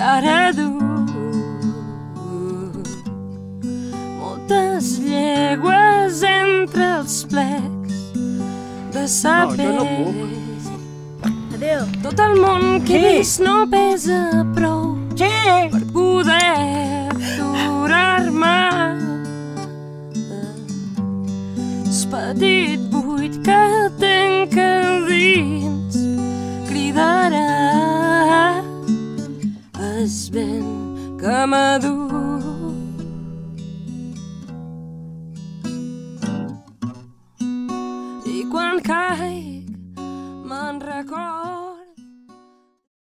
ara du moltes llegües entre els plecs de saber jo no puc. Adéu. tot el món que he vist no pesa prou Sí! per poder aturar-me. És petit buit que és vent que m'adú i quan caic me'n recordo